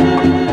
Thank you.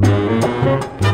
thank